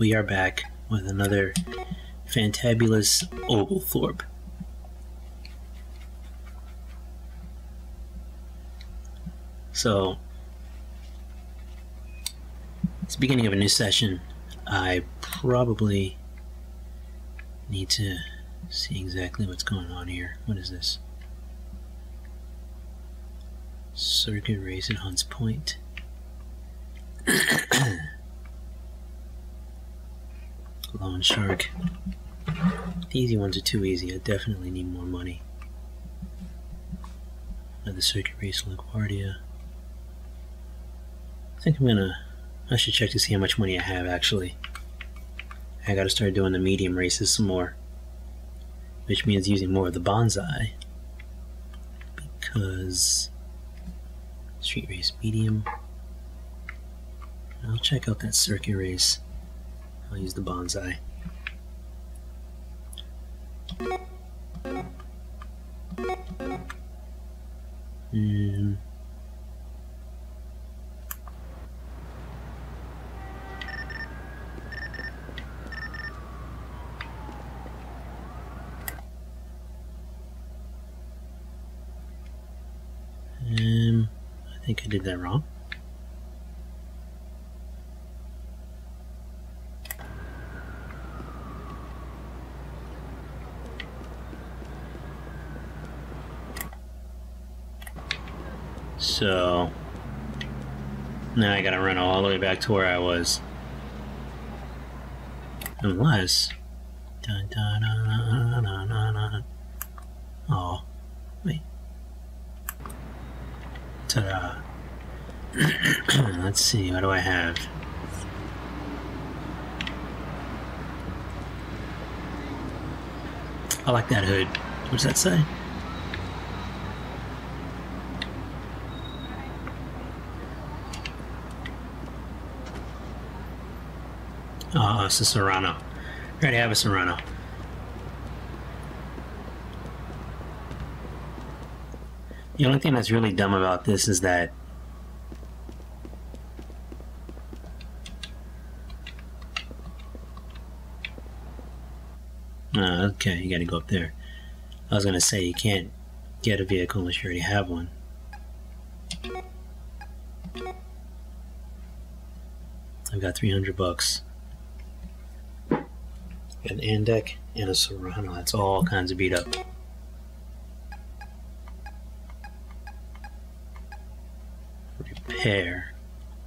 we are back with another fantabulous Oglethorpe. So, it's the beginning of a new session. I probably need to see exactly what's going on here. What is this? Circuit race at Hunts Point. Lone Shark. The easy ones are too easy. I definitely need more money. Another circuit race LaGuardia. I think I'm gonna. I should check to see how much money I have actually. I gotta start doing the medium races some more. Which means using more of the bonsai. Because. Street race medium. I'll check out that circuit race. I'll use the bonsai. Hmm. Um, I think I did that wrong. So now I gotta run all the way back to where I was. Unless. Dun, dun, dun. Oh, wait. Ta-da. Let's see, what do I have? I like that hood. What does that say? Oh, it's a Serrano. I already have a Serrano. The only thing that's really dumb about this is that Uh, okay, you gotta go up there. I was gonna say you can't get a vehicle unless you already have one. I've got 300 bucks. An Andec and a Serrano. That's all kinds of beat up. Repair.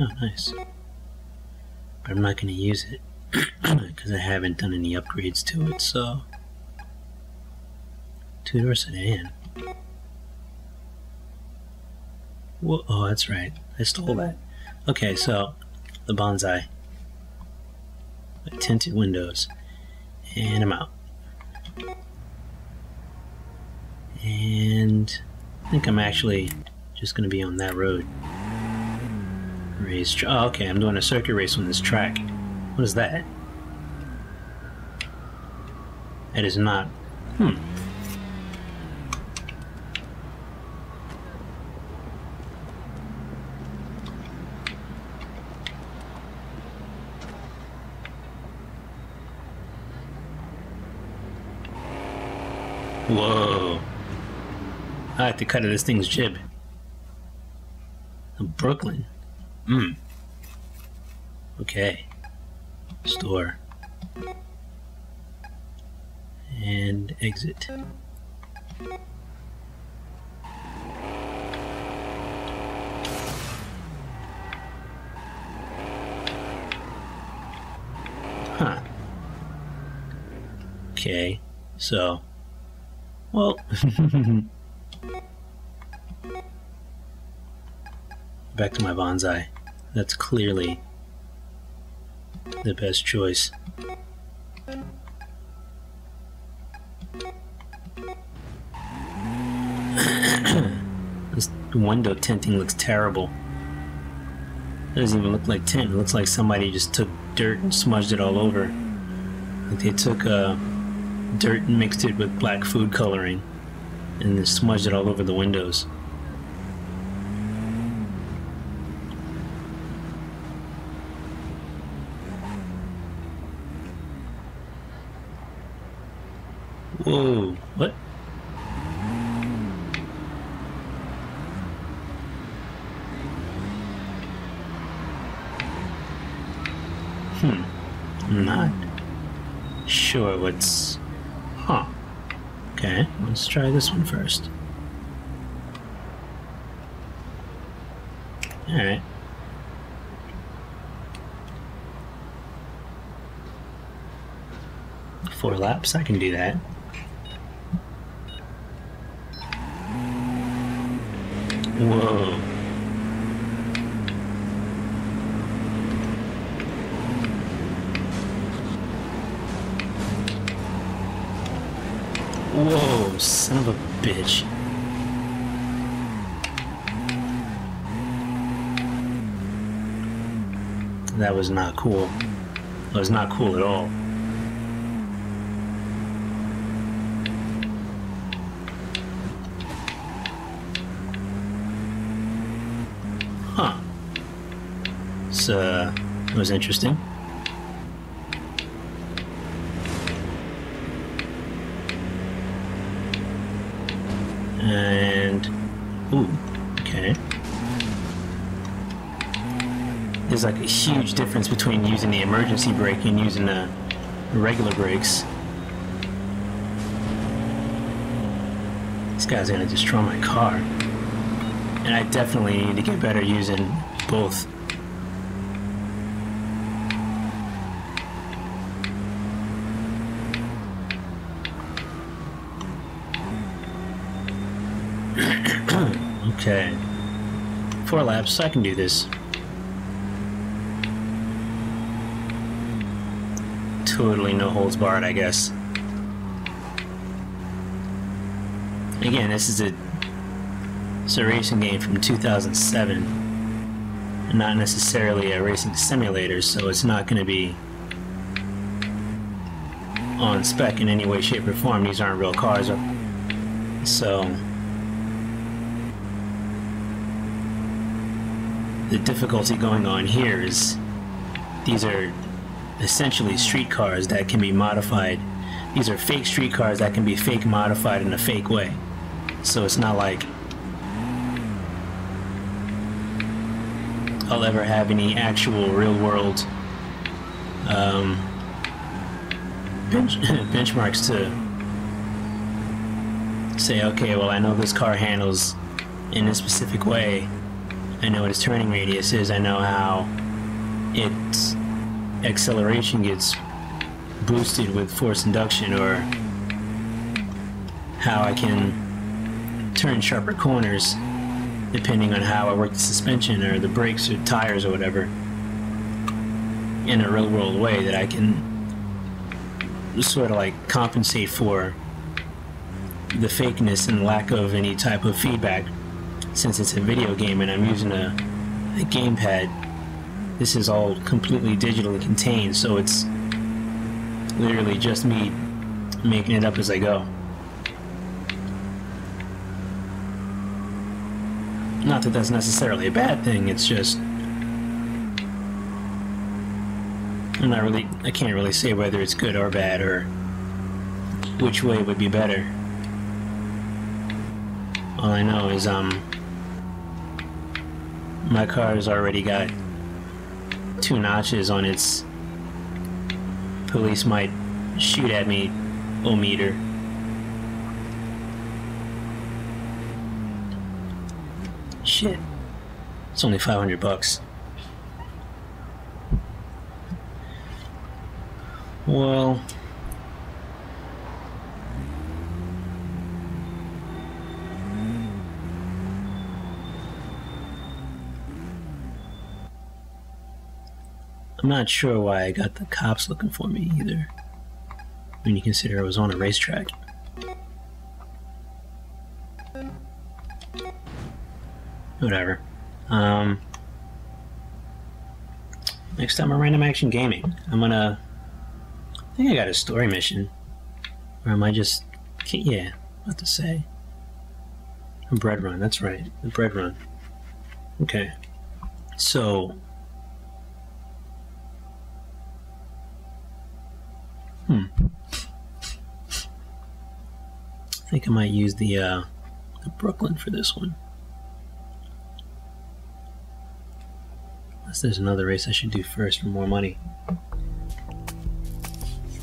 Oh, nice. But I'm not going to use it because I haven't done any upgrades to it, so. Two door sedan. Whoa, oh, that's right. I stole that. Okay, so the bonsai. With tinted windows. And I'm out. And I think I'm actually just going to be on that road. Race. Oh, okay, I'm doing a circuit race on this track. What is that? It is not. Hmm. Whoa. I have to cut of this thing's jib. Brooklyn. Hmm. Okay. Store. And exit. Huh. Okay. So. Well. Back to my bonsai. That's clearly the best choice. this window tinting looks terrible. It doesn't even look like tint. It looks like somebody just took dirt and smudged it all over. Like they took uh, dirt and mixed it with black food coloring and smudged it all over the windows. Whoa, what? Hmm, not sure what's Okay, let's try this one first. Alright. Four laps, I can do that. Whoa. Whoa, son of a bitch. That was not cool. That was not cool at all. Huh. So, uh, it was interesting. And, ooh, okay. There's like a huge difference between using the emergency brake and using the regular brakes. This guy's gonna destroy my car. And I definitely need to get better using both. Okay. Four laps, I can do this. Totally no holds barred, I guess. Again, this is a it's a racing game from 2007, not necessarily a racing simulator, so it's not going to be on spec in any way, shape, or form. These aren't real cars, so the difficulty going on here is these are essentially street cars that can be modified. These are fake street cars that can be fake modified in a fake way. So it's not like I'll ever have any actual real world um, bench benchmarks to say, okay, well, I know this car handles in a specific way. I know what its turning radius is. I know how its acceleration gets boosted with force induction, or how I can turn sharper corners depending on how I work the suspension or the brakes or tires or whatever in a real world way that I can sort of like compensate for the fakeness and lack of any type of feedback since it's a video game and I'm using a, a gamepad this is all completely digitally contained so it's literally just me making it up as I go Not that that's necessarily a bad thing, it's just. I'm not really. I can't really say whether it's good or bad or which way would be better. All I know is, um. My car has already got two notches on its police might shoot at me o meter. Shit. It's only 500 bucks. Well... I'm not sure why I got the cops looking for me either. When you consider I was on a racetrack. Whatever. Um, next time on Random Action Gaming, I'm gonna. I think I got a story mission. Or am I just. Yeah, what to say? A bread run, that's right. The bread run. Okay. So. I think I might use the uh, the Brooklyn for this one. Unless there's another race I should do first for more money.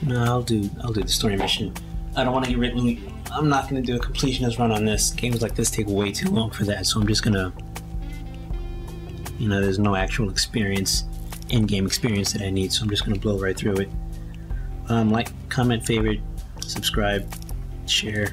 No, I'll do I'll do the story mission. I don't want to get written. I'm not going to do a completionist run on this. Games like this take way too long for that, so I'm just gonna. You know, there's no actual experience, in-game experience that I need, so I'm just gonna blow right through it. Um, like, comment, favorite, subscribe, share,